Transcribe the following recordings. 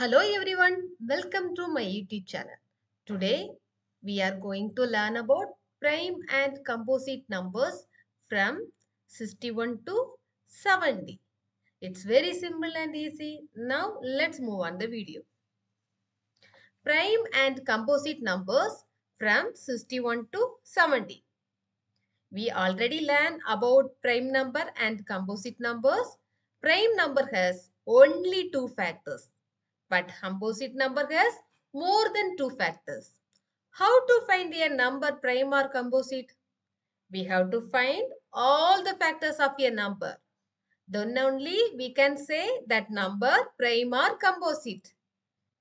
Hello everyone, welcome to my YouTube channel. Today we are going to learn about prime and composite numbers from 61 to 70. It's very simple and easy. Now let's move on the video. Prime and composite numbers from 61 to 70. We already learned about prime number and composite numbers. Prime number has only two factors but composite number has more than two factors. How to find a number prime or composite? We have to find all the factors of a number. Then only we can say that number prime or composite.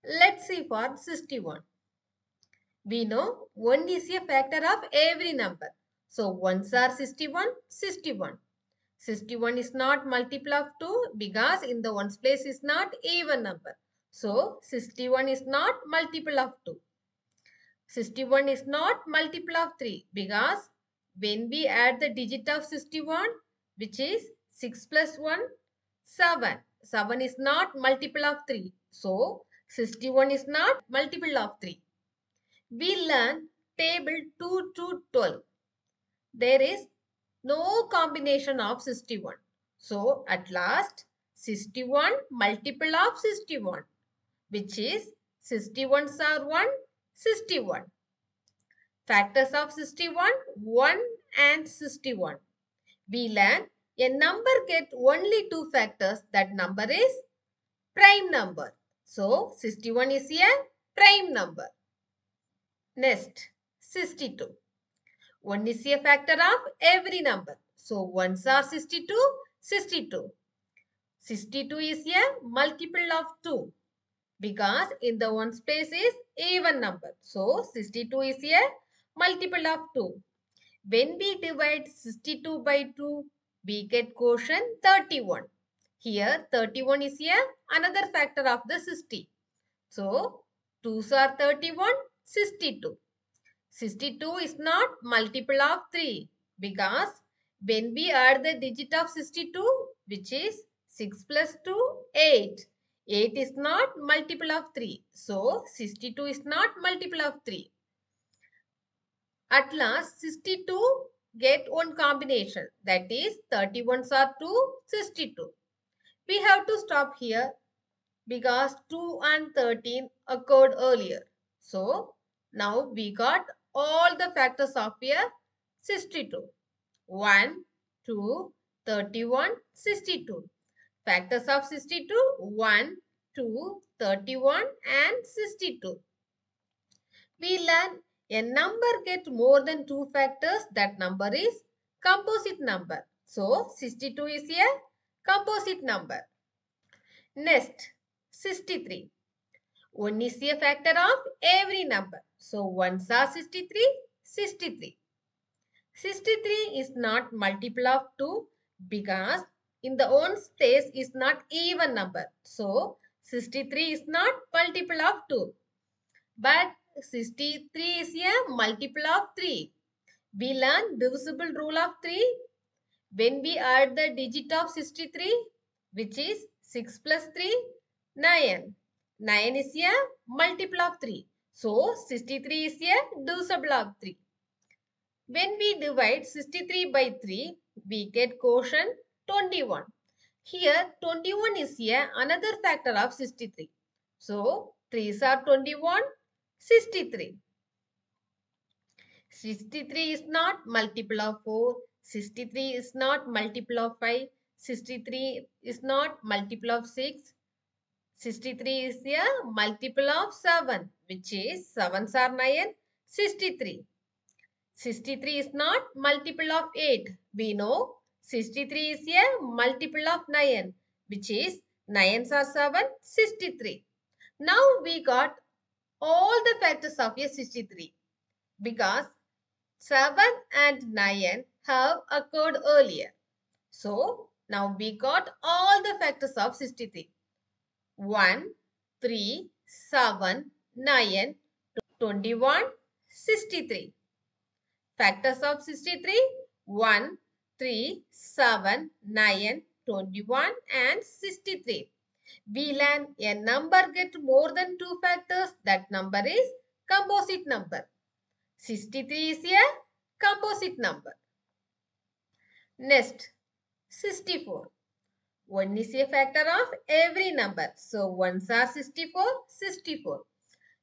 Let's see for 61. We know 1 is a factor of every number. So 1s are 61, 61. 61 is not multiple of 2 because in the ones place is not even number. So 61 is not multiple of 2. 61 is not multiple of 3 because when we add the digit of 61 which is 6 plus 1 7. 7 is not multiple of 3. So 61 is not multiple of 3. We learn table 2 to 12. There is no combination of 61. So at last 61 multiple of 61 which is 61s are 1, 61. Factors of 61, 1 and 61. We learn a number get only two factors. That number is prime number. So, 61 is a prime number. Next, 62. 1 is a factor of every number. So, 1s are 62, 62. 62 is a multiple of 2 because in the ones place is even number. So 62 is a multiple of 2. When we divide 62 by 2, we get quotient 31. Here 31 is a another factor of the 60. So 2s are 31, 62. 62 is not multiple of 3 because when we add the digit of 62 which is 6 plus 2, 8. 8 is not multiple of 3. So, 62 is not multiple of 3. At last, 62 get one combination. That is, 31s are 2, 62. We have to stop here because 2 and 13 occurred earlier. So, now we got all the factors of here 62. 1, 2, 31, 62. Factors of 62, 1, 2, 31 and 62. We learn a number get more than two factors. That number is composite number. So, 62 is a composite number. Next, 63. 1 is a factor of every number. So, 1s are 63, 63. 63 is not multiple of 2 because in the own place is not even number. So, 63 is not multiple of 2. But 63 is a multiple of 3. We learn divisible rule of 3. When we add the digit of 63 which is 6 plus 3, 9. 9 is a multiple of 3. So 63 is a divisible of 3. When we divide 63 by 3, we get quotient 21. Here 21 is a another factor of 63. So 3s are 21, 63. 63 is not multiple of 4. 63 is not multiple of 5. 63 is not multiple of 6. 63 is a multiple of 7 which is 7s are 9, 63. 63 is not multiple of 8. We know 63 is a multiple of 9 which is 9s are 7, 63. Now we got all the factors of a 63 because 7 and 9 have occurred earlier. So now we got all the factors of 63. 1, 3, 7, 9, 21, 63. Factors of 63 1, 3, 7, 9, 21 and 63. We learn a number get more than two factors. That number is composite number. 63 is a composite number. Next, 64. 1 is a factor of every number. So, 1s are 64, 64.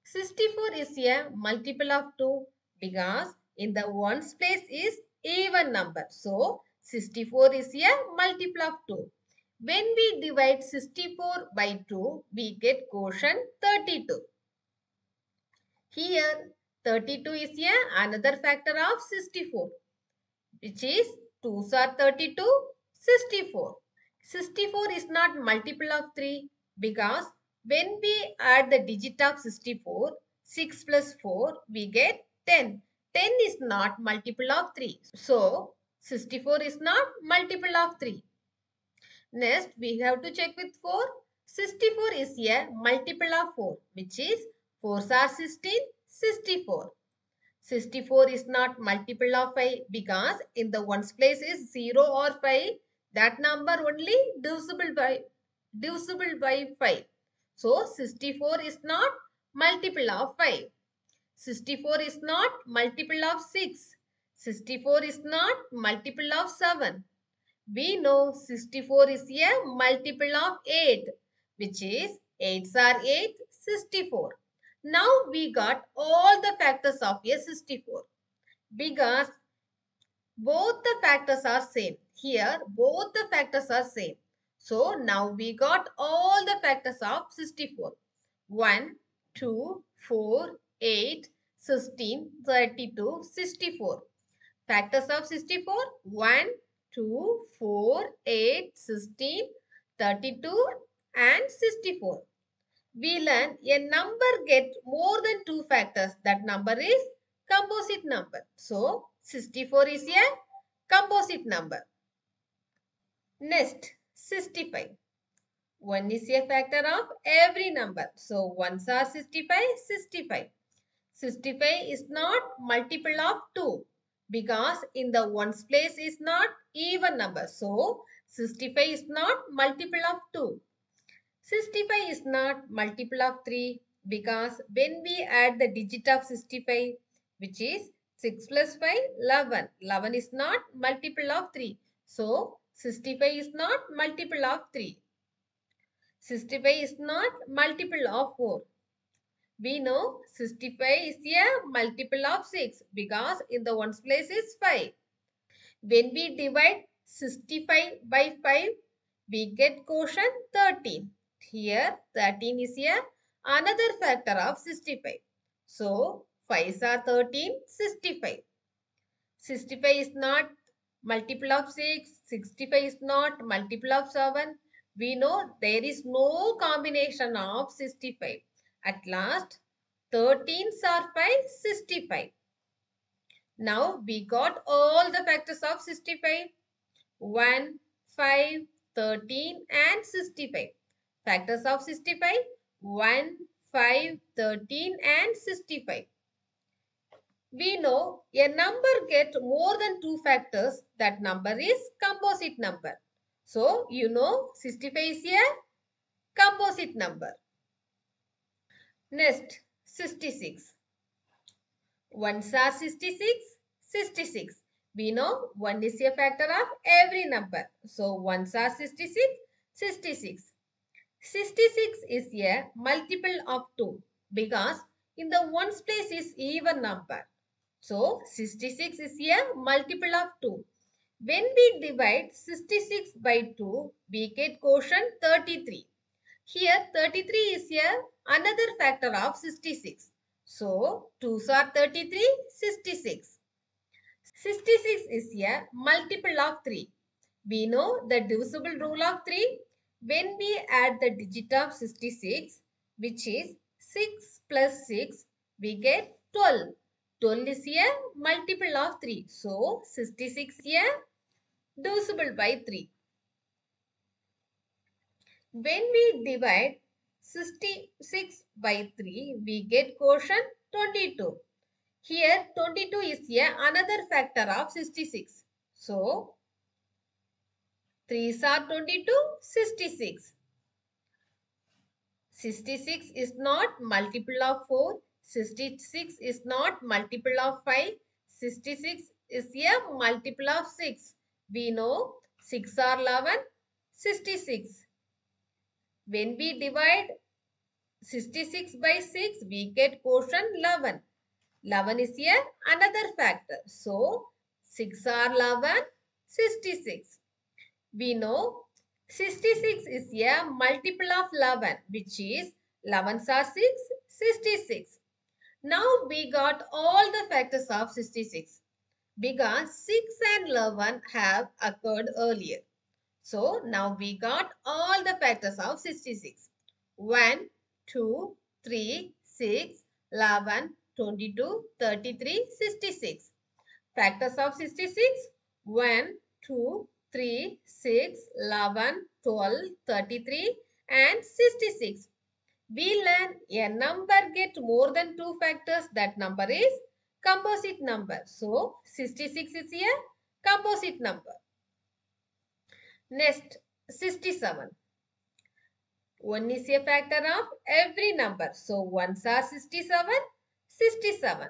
64 is a multiple of 2 because in the ones place is even number. So, 64 is a multiple of 2. When we divide 64 by 2, we get quotient 32. Here, 32 is a another factor of 64, which is 2s are 32, 64. 64 is not multiple of 3 because when we add the digit of 64, 6 plus 4, we get 10. 10 is not multiple of 3. So, 64 is not multiple of 3. Next, we have to check with 4. 64 is a multiple of 4, which is 4s are 16, 64. 64 is not multiple of 5 because in the ones place is 0 or 5. That number only divisible by divisible by 5. So, 64 is not multiple of 5. 64 is not multiple of 6. 64 is not multiple of 7. We know 64 is a multiple of 8 which is 8s are 8, 64. Now we got all the factors of a 64 because both the factors are same. Here both the factors are same. So now we got all the factors of 64. 1, 2, 4, 8, 16, 32, 64. Factors of 64 1, 2, 4, 8, 16, 32 and 64. We learn a number get more than two factors. That number is composite number. So, 64 is a composite number. Next, 65. 1 is a factor of every number. So, 1s are 65, 65. 65 is not multiple of 2 because in the ones place is not even number. So, 65 is not multiple of 2. 65 is not multiple of 3 because when we add the digit of 65 which is 6 plus 5, 11. 11 is not multiple of 3. So, 65 is not multiple of 3. 65 is not multiple of 4. We know 65 is a multiple of 6 because in the ones place is 5. When we divide 65 by 5, we get quotient 13. Here 13 is a another factor of 65. So 5s are 13, 65. 65 is not multiple of 6, 65 is not multiple of 7. We know there is no combination of 65. At last, 13s are 5, 65. Now, we got all the factors of 65. 1, 5, 13 and 65. Factors of 65. 1, 5, 13 and 65. We know a number get more than two factors. That number is composite number. So, you know 65 is a composite number. Next, 66. 1s are 66, 66. We know 1 is a factor of every number. So, 1s are 66, 66. 66 is a multiple of 2 because in the ones place is even number. So, 66 is a multiple of 2. When we divide 66 by 2, we get quotient 33. Here 33 is a another factor of 66. So 2s are 33, 66. 66 is a multiple of 3. We know the divisible rule of 3. When we add the digit of 66, which is 6 plus 6, we get 12. 12 is a multiple of 3. So 66 is a divisible by 3. When we divide 66 by 3, we get quotient 22. Here 22 is a another factor of 66. So 3s are 22, 66. 66 is not multiple of 4. 66 is not multiple of 5. 66 is a multiple of 6. We know 6 are 11, 66. When we divide 66 by 6, we get quotient 11. 11 is here another factor. So, 6 are 11, 66. We know 66 is a multiple of 11 which is 11s are 6, 66. Now we got all the factors of 66 because 6 and 11 have occurred earlier. So now we got all the factors of 66. 1, 2, 3, 6, 11, 22, 33, 66. Factors of 66 1, 2, 3, 6, 11, 12, 33 and 66. We learn a number get more than two factors. That number is composite number. So, 66 is a composite number. Next, 67. 1 is a factor of every number. So, 1s are 67, 67.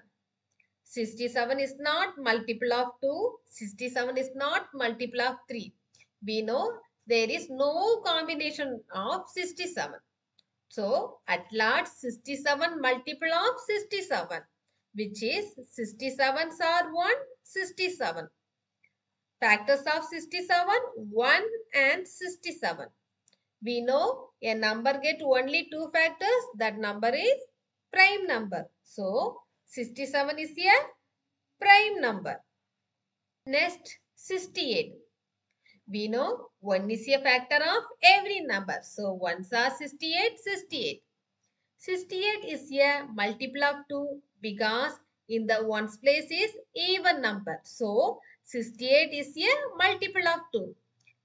67 is not multiple of 2. 67 is not multiple of 3. We know there is no combination of 67. So, at large 67 multiple of 67 which is 67s are 1, 67. Factors of 67, 1 and 67. We know a number get only two factors. That number is prime number. So, 67 is a prime number. Next, 68. We know 1 is a factor of every number. So, 1s are 68, 68. 68 is a multiple of 2 because in the ones place is even number. So, 68 is a multiple of 2.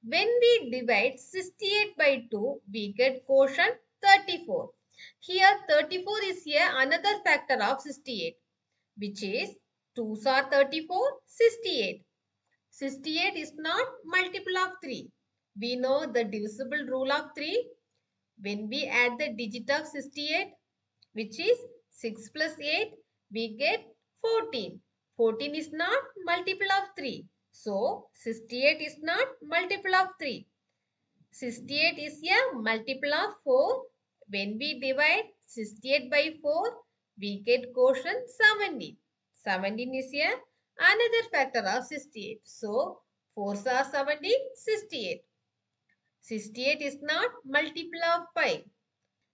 When we divide 68 by 2, we get quotient 34. Here 34 is here another factor of 68 which is 2s are 34, 68. 68 is not multiple of 3. We know the divisible rule of 3. When we add the digit of 68 which is 6 plus 8 we get 14. 14 is not multiple of 3. So 68 is not multiple of 3. 68 is a multiple of 4 when we divide 68 by 4, we get quotient 17. 17 is here another factor of 68. So, 4s are 17, 68. 68 is not multiple of 5.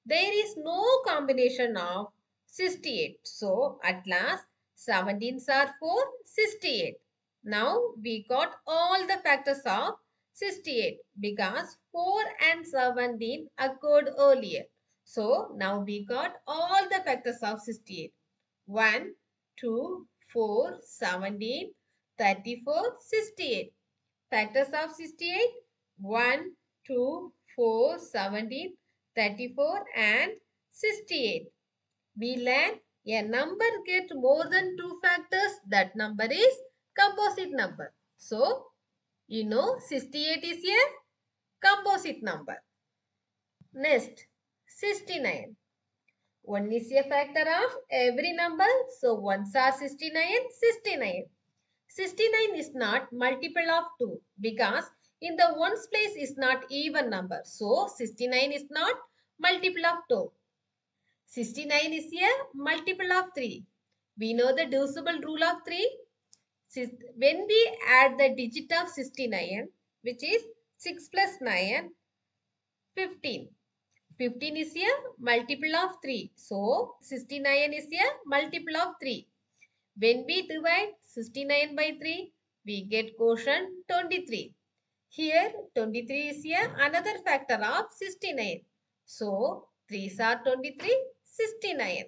There is no combination of 68. So, at last 17s are 4, 68. Now, we got all the factors of 68 because 4 and 17 occurred earlier. So now we got all the factors of 68. 1, 2, 4, 17, 34, 68. Factors of 68. 1, 2, 4, 17, 34 and 68. We learn a number get more than two factors. That number is composite number. So, you know 68 is a composite number. Next, 69. 1 is a factor of every number. So 1s are 69, 69. 69 is not multiple of 2 because in the ones place is not even number. So 69 is not multiple of 2. 69 is a multiple of 3. We know the divisible rule of 3. When we add the digit of 69 which is 6 plus 9, 15. 15 is a multiple of 3. So, 69 is a multiple of 3. When we divide 69 by 3, we get quotient 23. Here, 23 is a another factor of 69. So, 3s are 23, 69.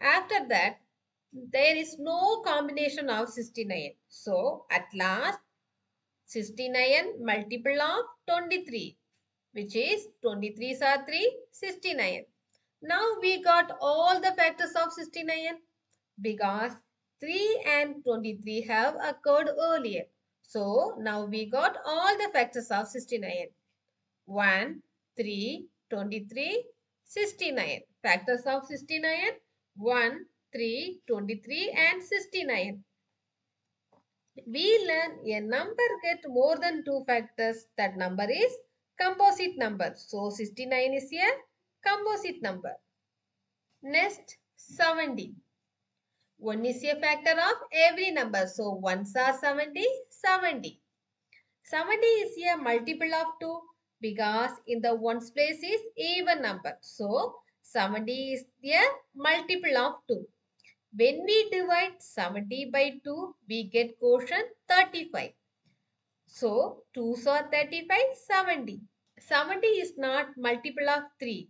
After that, there is no combination of 69. So, at last, 69 multiple of 23 which is 23s are 3, 69. Now we got all the factors of 69 because 3 and 23 have occurred earlier. So now we got all the factors of 69. 1, 3, 23, 69. Factors of 69 1, 3, 23 and 69. We learn a number get more than two factors. That number is composite number. So 69 is a composite number. Next 70. 1 is a factor of every number. So ones are 70, 70. 70 is a multiple of 2 because in the ones place is even number. So 70 is a multiple of 2. When we divide 70 by 2, we get quotient 35. So 2s are 35, 70. 70 is not multiple of 3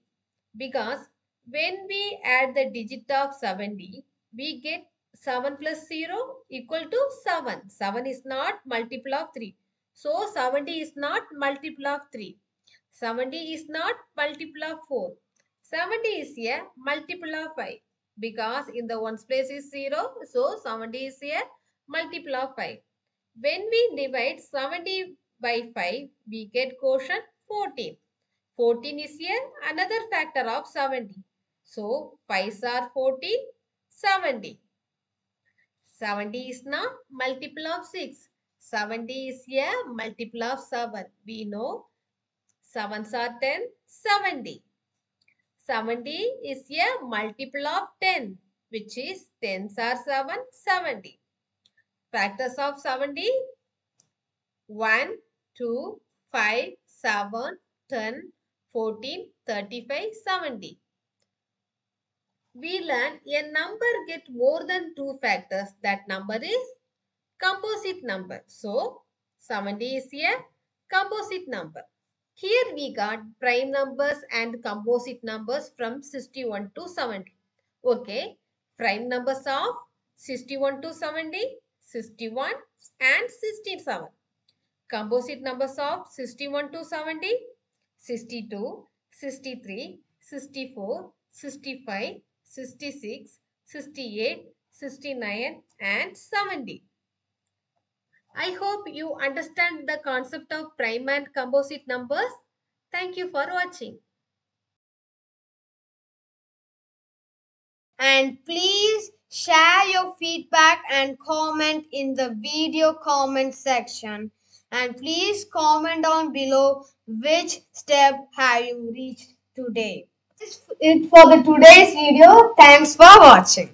because when we add the digit of 70, we get 7 plus 0 equal to 7. 7 is not multiple of 3. So 70 is not multiple of 3. 70 is not multiple of 4. 70 is a multiple of 5 because in the ones place is 0. So 70 is a multiple of 5. When we divide 70 by 5, we get quotient 14. 14 is a another factor of 70. So 5s are 14, 70. 70 is not multiple of 6. 70 is a multiple of 7. We know 7s are 10, 70. 70 is a multiple of 10 which is 10s are 7, 70. Factors of 70 1, 2, 5, 7, 10, 14, 35, 70. We learn a number get more than two factors. That number is composite number. So, 70 is a composite number. Here we got prime numbers and composite numbers from 61 to 70. Okay, prime numbers of 61 to 70, 61 and 67. Composite numbers of 61 to 70, 62, 63, 64, 65, 66, 68, 69 and 70. I hope you understand the concept of prime and composite numbers. Thank you for watching. And please share your feedback and comment in the video comment section. And please comment down below which step have you reached today. This is it for the today's video. Thanks for watching.